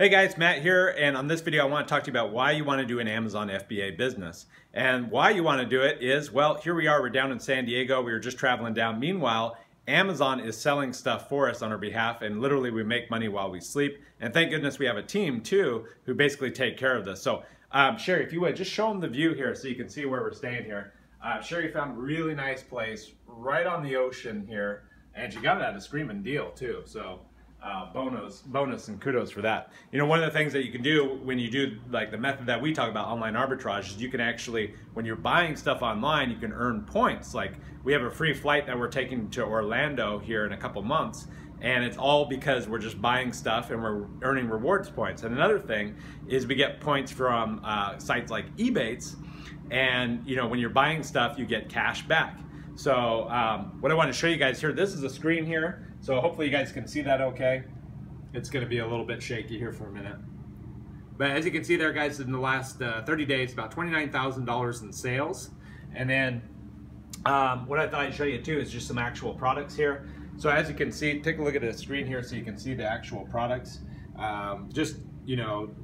Hey guys, Matt here, and on this video I want to talk to you about why you want to do an Amazon FBA business. And why you want to do it is, well, here we are, we're down in San Diego, we were just traveling down. Meanwhile, Amazon is selling stuff for us on our behalf, and literally we make money while we sleep. And thank goodness we have a team too, who basically take care of this. So um, Sherry, if you would, just show them the view here so you can see where we're staying here. Uh, Sherry found a really nice place right on the ocean here, and she got it at a screaming deal too. So uh, bonus, bonus, and kudos for that. You know, one of the things that you can do when you do like the method that we talk about, online arbitrage, is you can actually, when you're buying stuff online, you can earn points. Like we have a free flight that we're taking to Orlando here in a couple months, and it's all because we're just buying stuff and we're earning rewards points. And another thing is we get points from uh, sites like Ebates, and you know when you're buying stuff, you get cash back. So um, what I want to show you guys here, this is a screen here. So hopefully you guys can see that okay. It's going to be a little bit shaky here for a minute. But as you can see there, guys, in the last uh, 30 days, about $29,000 in sales. And then um, what I thought I'd show you too is just some actual products here. So as you can see, take a look at the screen here so you can see the actual products. Um, just, you know,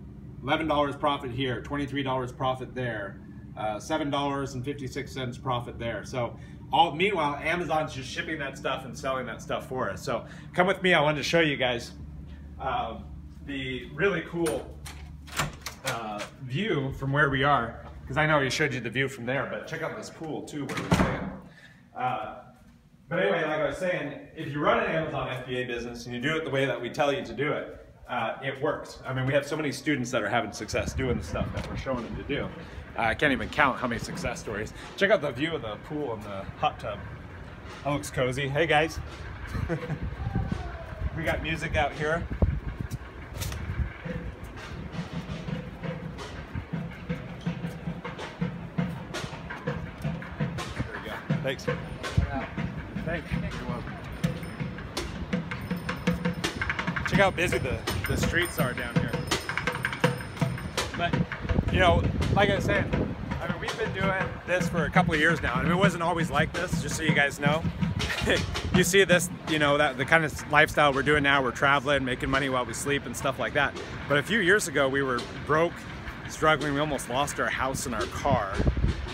$11 profit here, $23 profit there, uh, $7.56 profit there. So all, meanwhile, Amazon's just shipping that stuff and selling that stuff for us. So come with me. I wanted to show you guys uh, the really cool uh, view from where we are. Because I know he showed you the view from there, but check out this pool too where we're staying. Uh, but anyway, like I was saying, if you run an Amazon FBA business and you do it the way that we tell you to do it, uh, it works. I mean, we have so many students that are having success doing the stuff that we're showing them to do. Uh, I can't even count how many success stories. Check out the view of the pool and the hot tub. That looks cozy. Hey guys. we got music out here. There we go. Thanks. Thanks. Check how busy the, the streets are down here. But, you know, like I said, I mean, we've been doing this for a couple of years now. I mean, it wasn't always like this, just so you guys know. you see this, you know, that the kind of lifestyle we're doing now, we're traveling, making money while we sleep and stuff like that. But a few years ago, we were broke, struggling. We almost lost our house and our car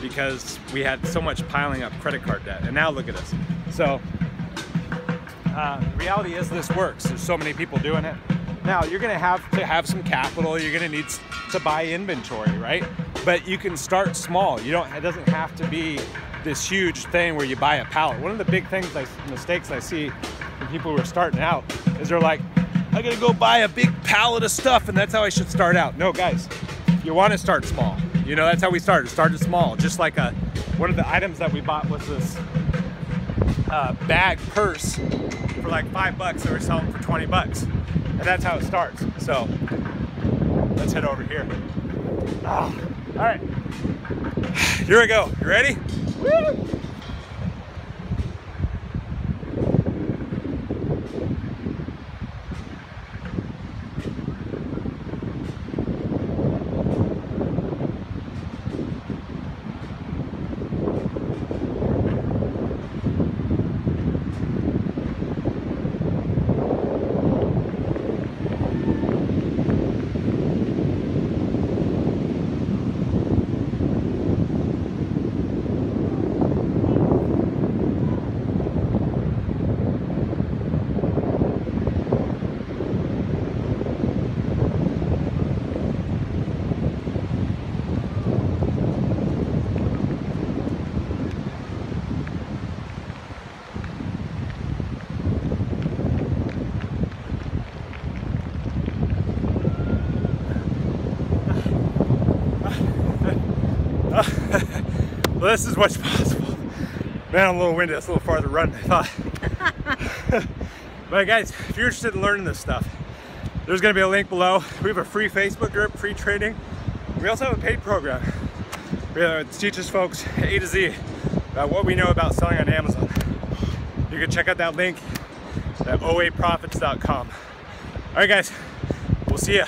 because we had so much piling up credit card debt. And now look at us. So uh, reality is this works. There's so many people doing it. Now you're gonna have to have some capital. You're gonna need to buy inventory, right? But you can start small. You don't. It doesn't have to be this huge thing where you buy a pallet. One of the big things, I, mistakes I see from people who are starting out is they're like, I gotta go buy a big pallet of stuff, and that's how I should start out. No, guys, you want to start small. You know, that's how we started. Started small. Just like a one of the items that we bought was this uh, bag purse for like five bucks that we're selling for 20 bucks. And that's how it starts. So let's head over here. Oh, all right, here we go. You ready? Woo! Well, this is what's possible. Man, I'm a little windy. That's a little farther run than I thought. but guys, if you're interested in learning this stuff, there's gonna be a link below. We have a free Facebook group, free training. We also have a paid program. We It teaches folks A to Z about what we know about selling on Amazon. You can check out that link at oaprofits.com. All right, guys, we'll see ya.